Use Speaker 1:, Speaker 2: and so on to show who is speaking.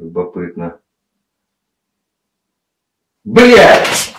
Speaker 1: Любопытно. Блять!